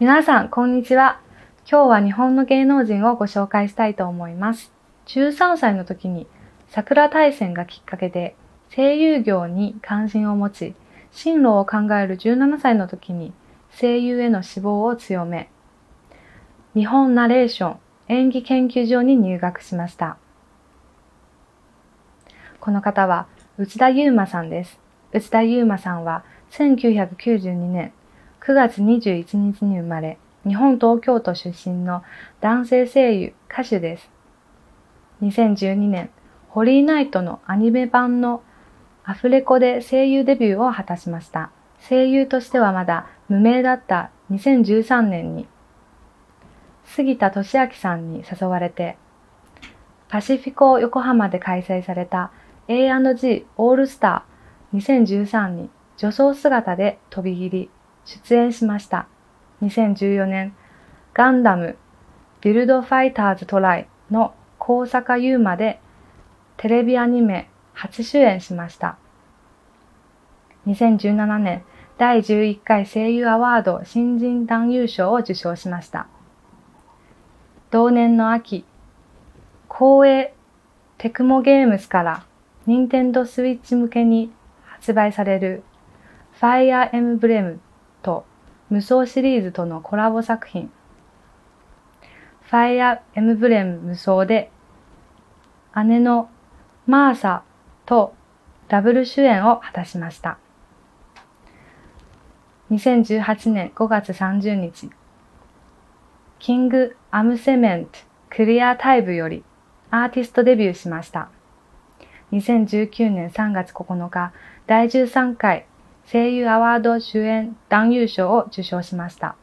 皆さん、こんにちは。今日は日本の芸能人をご紹介したいと思います。13歳の時に桜大戦がきっかけで声優業に関心を持ち、進路を考える17歳の時に声優への志望を強め、日本ナレーション演技研究所に入学しました。この方は内田祐馬さんです。内田祐馬さんは1992年9月21日に生まれ、日本東京都出身の男性声優、歌手です。2012年、ホリーナイトのアニメ版のアフレコで声優デビューを果たしました。声優としてはまだ無名だった2013年に、杉田俊明さんに誘われて、パシフィコ横浜で開催された A&G オールスター2013に女装姿で飛び切り出演しました。2014年、ガンダムビルドファイターズトライの高坂優馬でテレビアニメ初主演しました。2017年、第11回声優アワード新人男優賞を受賞しました。同年の秋、光栄テクモゲームスから任天堂スイッチ向けに発売される Fire Emblem と無双シリーズとのコラボ作品 Fire Emblem 無双で姉のマーサとダブル主演を果たしました。2018年5月30日、キング・アムセメント・クリアタイブよりアーティストデビューしました。2019年3月9日、第13回声優アワード主演男優賞を受賞しました。